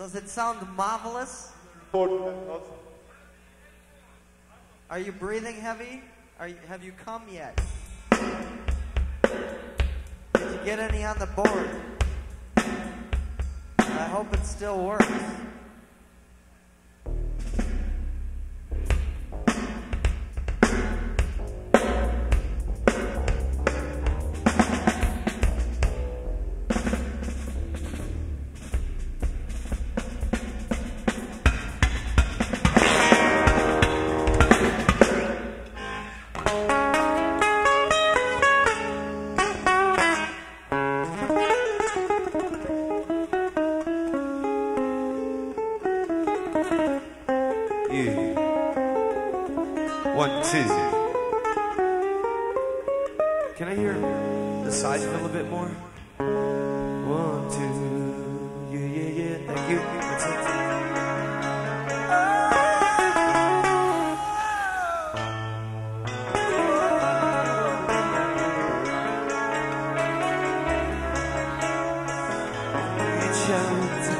Does it sound marvelous? Are you breathing heavy? Are you, have you come yet? Did you get any on the board? I hope it still works. Yeah. One, two. Can I hear the sides a little bit more? One, two. Yeah, yeah, yeah. Thank you. That's it. Reach